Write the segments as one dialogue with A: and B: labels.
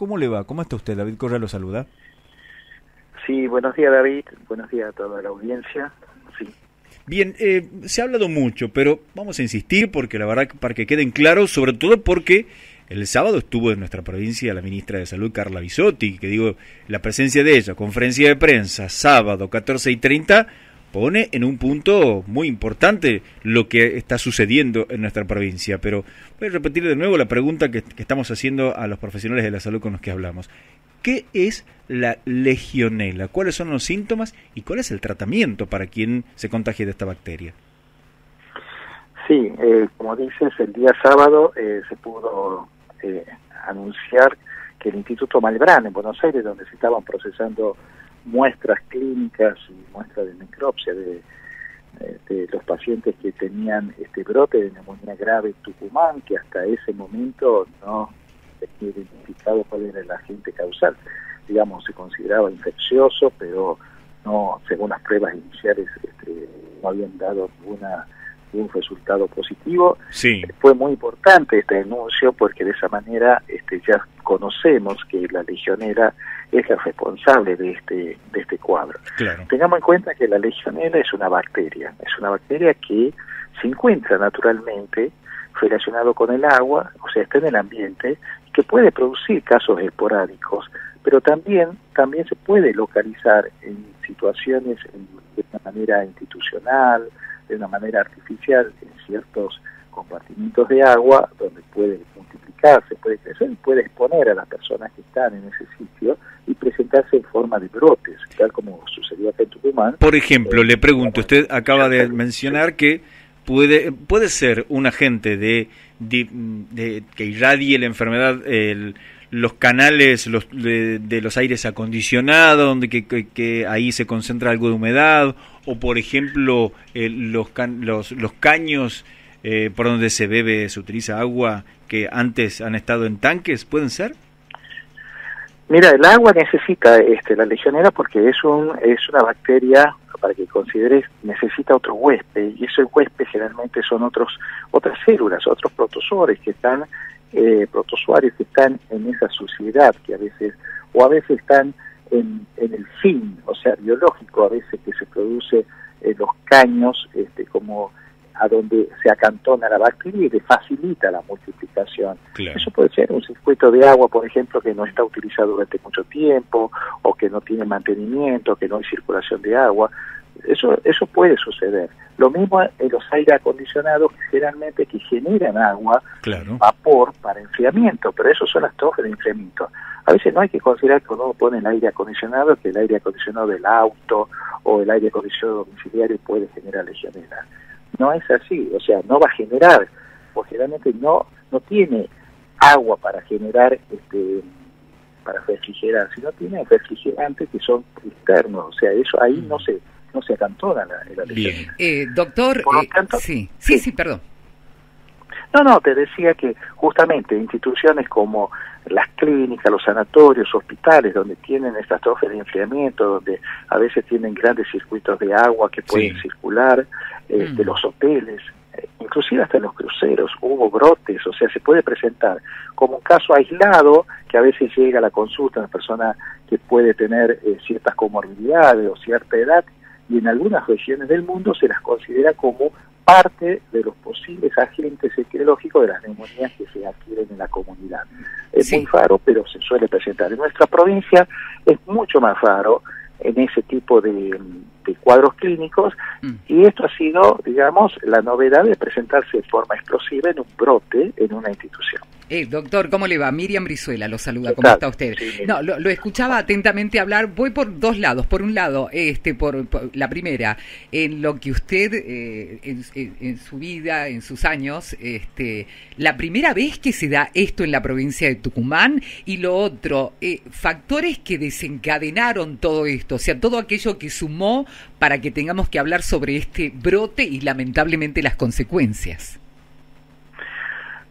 A: ¿Cómo le va? ¿Cómo está usted? David Correa lo saluda.
B: Sí, buenos días David, buenos días a toda la audiencia. Sí.
A: Bien, eh, se ha hablado mucho, pero vamos a insistir porque la verdad, para que queden claros, sobre todo porque el sábado estuvo en nuestra provincia la ministra de Salud, Carla Bisotti, que digo, la presencia de ella, conferencia de prensa, sábado 14 y 30, pone en un punto muy importante lo que está sucediendo en nuestra provincia. Pero voy a repetir de nuevo la pregunta que, estamos haciendo a los profesionales de la salud con los que hablamos. ¿Qué es la legionela? ¿Cuáles son los síntomas y cuál es el tratamiento para quien se contagie de esta bacteria?
B: Sí, eh, como dices, el día sábado eh, se pudo eh, anunciar que el Instituto Malbrán en Buenos Aires, donde se estaban procesando muestras clínicas y muestras de necropsia de, de, los pacientes que tenían este brote de neumonía grave en Tucumán, que hasta ese momento no se había identificado cuál era el agente causal. Digamos, se consideraba infeccioso, pero no, según las pruebas iniciales, este, no habían dado ninguna un resultado positivo.
A: Sí.
B: Fue muy importante este anuncio porque de esa manera este, ya conocemos que la legionera es la responsable de este, de este cuadro. Tengamos en cuenta que la legionera es una bacteria, es una bacteria que se encuentra naturalmente relacionado con el agua, o sea, está en el ambiente, que puede producir casos esporádicos, pero también, también se puede localizar en situaciones de una manera institucional, de una manera artificial en ciertos compartimientos de agua donde puede multiplicarse, puede crecer y puede exponer a las personas que están en ese sitio y presentarse en forma de brotes, tal como sucedió acá en Tucumán.
A: Por ejemplo, le pregunto, usted acaba de mencionar que puede, puede ser un agente de, de, que irradie la enfermedad, el, los canales los, de, los aires acondicionados, donde que, que, ahí se concentra algo de humedad, o por ejemplo los, los, los caños eh, por donde se bebe, se utiliza agua que antes han estado en tanques, ¿pueden ser?
B: Mira, el agua necesita este, la legionera porque es, un, es una bacteria, para que consideres, necesita otro huésped, y ese huésped generalmente son otros otras células, otros protozoores que están eh, protozoarios que están en esa suciedad que a veces, o a veces están en, en el fin, o sea, biológico, a veces que se produce en los caños, este, como a donde se acantona la bacteria y le facilita la multiplicación. Eso puede ser un circuito de agua, por ejemplo, que no está utilizado durante mucho tiempo, o que no tiene mantenimiento, que no hay circulación de agua. Eso, eso puede suceder. Lo mismo en los aire acondicionados, generalmente que generan agua, vapor para enfriamiento, pero eso son las torres de enfriamiento. A veces no hay que considerar que cuando uno pone el aire acondicionado, que el aire acondicionado del auto o el aire acondicionado domiciliario puede generar legionela. No es así, o sea, no va a generar, porque generalmente no, no tiene agua para generar este para refrigerar, sino tiene refrigerantes que son externos, o sea, eso ahí no se no se acantona la, la
C: Bien. Eh, doctor, eh, sí, sí, sí, perdón.
B: No, no, te decía que justamente instituciones como las clínicas, los sanatorios, hospitales, donde tienen estas torres de enfriamiento, donde a veces tienen grandes circuitos de agua que pueden circular, eh, de mm. los hoteles, eh, inclusive hasta en los cruceros, hubo brotes, o sea, se puede presentar como un caso aislado que a veces llega a la consulta una persona que puede tener eh, ciertas comorbilidades o cierta edad y en algunas regiones del mundo se las considera como parte de los posibles agentes etiológicos de las neumonías que se adquieren en la comunidad. Es muy raro, pero se suele presentar. En nuestra provincia es mucho más raro en ese tipo de, cuadros clínicos mm. y esto ha sido, digamos, la novedad de presentarse de forma explosiva en un brote en una institución.
C: Eh, doctor, ¿cómo le va? Miriam Brizuela lo saluda, ¿cómo está usted? no, lo, escuchaba atentamente hablar, voy por dos lados. Por un lado, este, por, la primera, en lo que usted, eh, en, su vida, en sus años, este, la primera vez que se da esto en la provincia de Tucumán, y lo otro, eh, factores que desencadenaron todo esto, o sea, todo aquello que sumó para que tengamos que hablar sobre este brote y lamentablemente las consecuencias.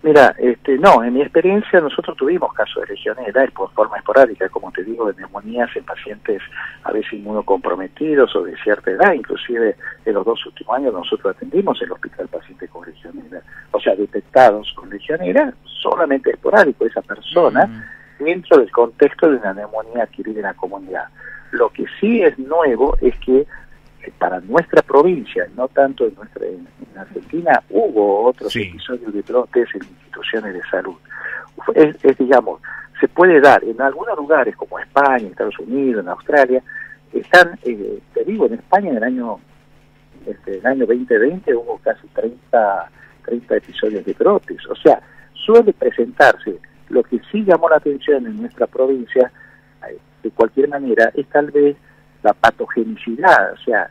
B: Mira, este, no, en mi experiencia nosotros tuvimos casos de legionela por forma esporádica, como te digo, de neumonías en pacientes a veces inmunocomprometidos o de cierta edad, inclusive en los dos últimos años nosotros atendimos en el hospital pacientes con legionela, o sea, detectados con legionela, solamente esporádico, esa persona mm. dentro del contexto de una neumonía adquirida en la comunidad. Lo que sí es nuevo es que para nuestra provincia, no tanto en nuestra en, Argentina, hubo otros episodios de brotes en instituciones de salud. Es, digamos, se puede dar en algunos lugares como España, Estados Unidos, en Australia, están, eh, te digo, en España en el año, este, el año 2020 hubo casi 30, 30 episodios de brotes. O sea, suele presentarse. Lo que sí llamó la atención en nuestra provincia, eh, de cualquier manera, es tal vez la patogenicidad, o sea,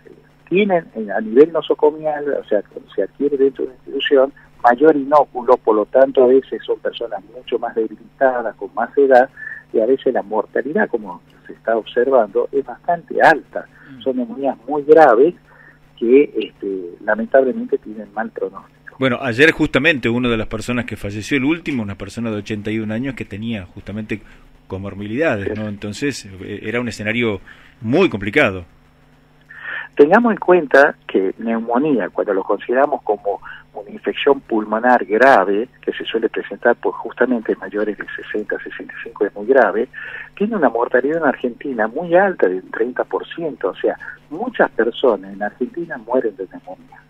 B: tienen a nivel nosocomial, o sea, se adquiere dentro de una institución, mayor inóculo, por lo tanto a veces son personas mucho más debilitadas, con más edad, y a veces la mortalidad, como se está observando, es bastante alta. Mm. Son neumonías muy graves que este, lamentablemente tienen mal pronóstico.
A: Bueno, ayer justamente una de las personas que falleció, el último, una persona de 81 años que tenía justamente comorbilidades, ¿no? Entonces eh, era un escenario muy complicado.
B: Tengamos en cuenta que neumonía, cuando lo consideramos como una infección pulmonar grave, que se suele presentar por justamente mayores de 60, 65 es muy grave, tiene una mortalidad en Argentina muy alta, del 30%, o sea, muchas personas en Argentina mueren de neumonía.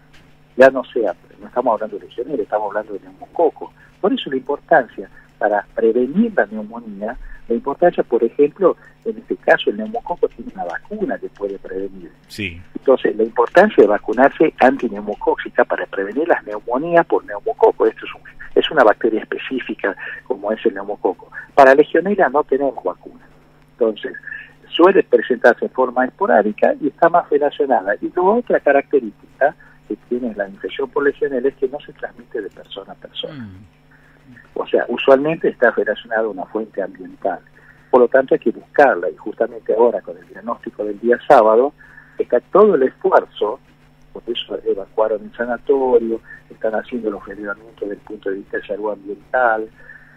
B: Ya no sea, no estamos hablando de legionera, estamos hablando de neumococo. Por eso la importancia para prevenir la neumonía la importancia, por ejemplo, en este caso el neumococo tiene una vacuna que puede prevenir.
A: Sí.
B: Entonces, la importancia de vacunarse antineumocóxica para prevenir las neumonías por neumococo. Esto es, es una bacteria específica como es el neumococo. Para legionela no tenemos vacuna. Entonces, suele presentarse en forma esporádica y está más relacionada. Y la otra característica que tiene la infección por legionela es que no se transmite de persona a persona. Mm. O sea, usualmente está relacionado a una fuente ambiental. Por lo tanto, hay que buscarla y justamente ahora con el diagnóstico del día sábado está todo el esfuerzo, por eso evacuaron el sanatorio, están haciendo los relevamientos desde el punto de vista de salud ambiental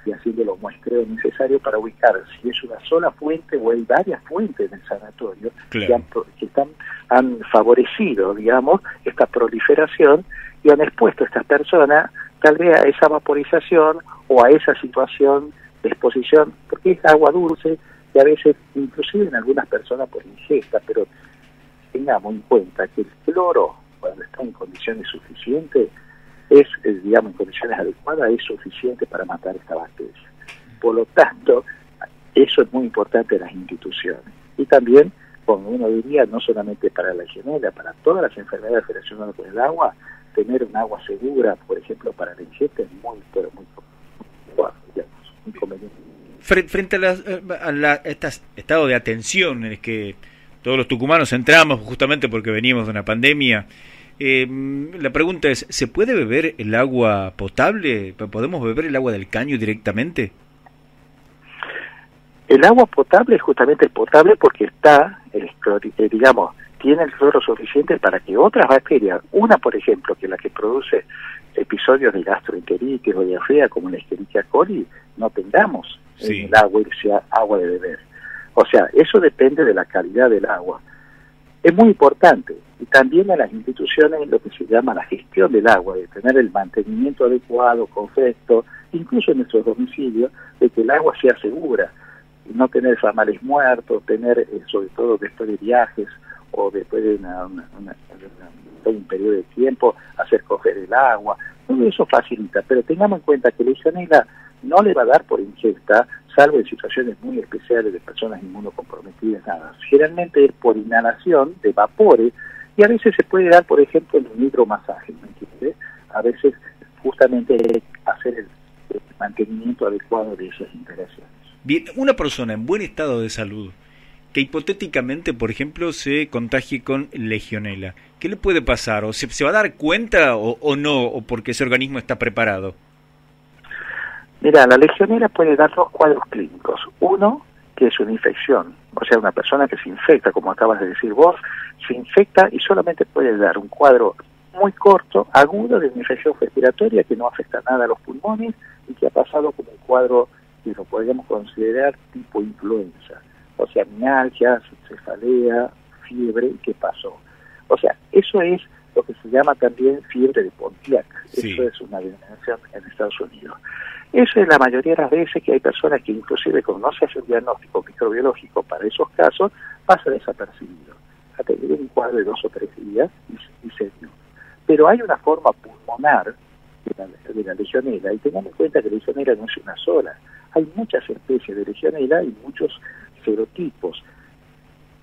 B: y haciendo los muestreos necesarios para ubicar si es una sola fuente o hay varias fuentes en el sanatorio que, han, que están, han favorecido, digamos, esta proliferación y han expuesto a estas personas tal vez a esa vaporización o a esa situación de exposición, porque es agua dulce y a veces, inclusive en algunas personas por ingesta, pero tengamos en cuenta que el cloro, cuando está en condiciones suficientes, es, digamos, en condiciones adecuadas, es suficiente para matar esta bacteria. Por lo tanto, eso es muy importante en las instituciones. Y también, como uno diría, no solamente para la higiene, para todas las enfermedades relacionadas con el agua, tener un agua segura, por ejemplo, para la ingesta es muy, pero muy, muy conveniente.
A: Frente a, a, este estado de atención en el que todos los tucumanos entramos justamente porque venimos de una pandemia, eh, la pregunta es, ¿se puede beber el agua potable? ¿Podemos beber el agua del caño directamente?
B: El agua potable es justamente potable porque está, el, eh, digamos, tiene el cloro suficiente para que otras bacterias, una por ejemplo, que es la que produce episodios de gastroenteritis o diarrea como la Escherichia coli, no tengamos en el agua y sea agua de beber. O sea, eso depende de la calidad del agua. Es muy importante y también en las instituciones lo que se llama la gestión del agua, de tener el mantenimiento adecuado, correcto, incluso en nuestros domicilios, de que el agua sea segura, y no tener famales muertos, tener, eh, sobre todo después de viajes, o después de un periodo de tiempo hacer coger el agua, todo eso facilita, pero tengamos en cuenta que la legionela no le va a dar por ingesta, salvo en situaciones muy especiales de personas inmunocomprometidas, nada. Generalmente es por inhalación de vapores y a veces se puede dar, por ejemplo, en un hidromasaje, ¿me entiendes? A veces justamente hacer el, el mantenimiento adecuado de esas interacciones.
A: Bien, una persona en buen estado de salud, que hipotéticamente, por ejemplo, se contagie con legionela. ¿Qué le puede pasar? ¿O se, va a dar cuenta o, no? ¿O porque ese organismo está preparado?
B: Mira, la legionela puede dar dos cuadros clínicos. Uno, que es una infección. O sea, una persona que se infecta, como acabas de decir vos, se infecta y solamente puede dar un cuadro muy corto, agudo, de una infección respiratoria que no afecta nada a los pulmones y que ha pasado como un cuadro que lo podríamos considerar tipo influenza o sea, mialgia, cefalea, fiebre, ¿qué pasó? O sea, eso es lo que se llama también fiebre de Pontiac. Eso es una denominación en Estados Unidos. Eso es la mayoría de las veces que hay personas que inclusive cuando no se hace un diagnóstico microbiológico para esos casos, pasa desapercibido. A tener un cuadro de dos o tres días y, se dio. Pero hay una forma pulmonar de la, de la legionela y tengamos en cuenta que la legionela no es una sola. Hay muchas especies de legionela y muchos serotipos.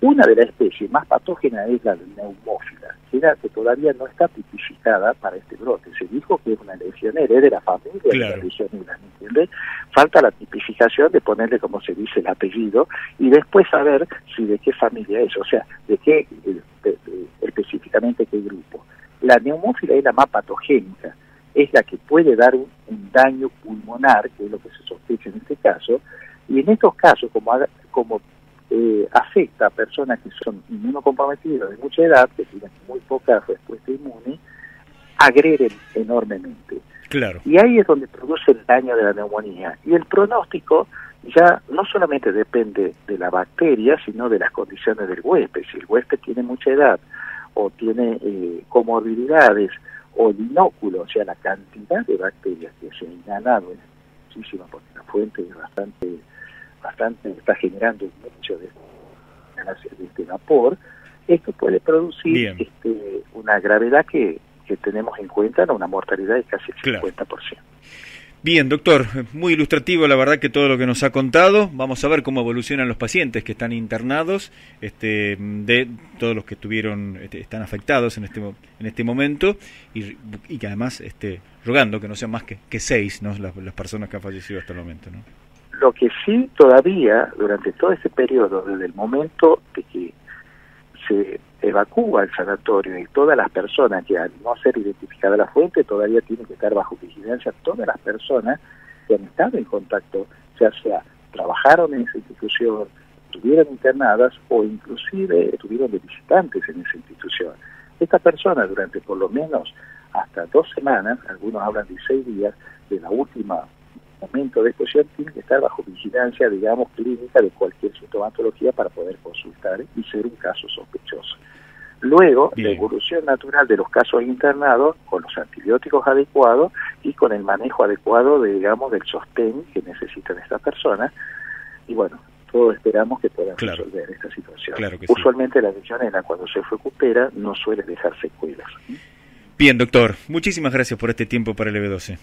B: Una de las especies más patógenas es la neumófila, que, todavía no está tipificada para este brote. Se dijo que es una legionera, es de la familia de la legionera, ¿me entiende? Falta la tipificación de ponerle, como se dice, el apellido y después saber si de qué familia es, o sea, de qué, específicamente qué grupo. La neumófila es la más patogénica, es la que puede dar un, daño pulmonar, que es lo que se sospecha en este caso, y en estos casos, como, como eh, afecta a personas que son inmunocomprometidas de mucha edad, que tienen muy poca respuesta inmune, agreden enormemente.
A: Claro.
B: Y ahí es donde produce el daño de la neumonía. Y el pronóstico ya no solamente depende de la bacteria, sino de las condiciones del huésped. Si el huésped tiene mucha edad o tiene eh, comorbilidades o el inóculo, o sea, la cantidad de bacterias que se han inhalado es muchísima porque la fuente es bastante bastante está generando mucho de, de este vapor, esto puede producir este, una gravedad que, que tenemos en cuenta, una mortalidad de casi el 50%.
A: Bien, doctor, muy ilustrativo la verdad que todo lo que nos ha contado. Vamos a ver cómo evolucionan los pacientes que están internados, este, de todos los que estuvieron, este, están afectados en este en este momento y, y que además, este, rogando que no sean más que, que seis, ¿no? Las, las personas que han fallecido hasta el momento, ¿no?
B: Lo que sí todavía, durante todo ese periodo, desde el momento de que se evacúa el sanatorio y todas las personas que al no ser identificada la fuente todavía tienen que estar bajo vigilancia, todas las personas que han estado en contacto, ya sea trabajaron en esa institución, estuvieron internadas o inclusive estuvieron de visitantes en esa institución. Estas personas durante por lo menos hasta dos semanas, algunos hablan de seis días, de la última momento de exposición tiene que estar bajo vigilancia, digamos, clínica de cualquier sintomatología para poder consultar y ser un caso sospechoso. Luego, la evolución natural de los casos internados con los antibióticos adecuados y con el manejo adecuado, de, digamos, del sostén que necesitan estas personas. Y bueno, todos esperamos que puedan resolver esta situación. Usualmente la legionela, cuando se recupera, no suele dejar secuelas.
A: Bien, doctor. Muchísimas gracias por este tiempo para el EB12.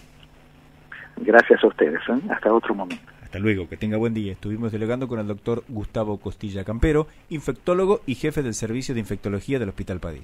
B: Gracias a ustedes. ¿eh? Hasta otro momento.
A: Hasta luego, que tenga buen día. Estuvimos delegando con el doctor Gustavo Costilla Campero, infectólogo y jefe del Servicio de Infectología del Hospital Padilla.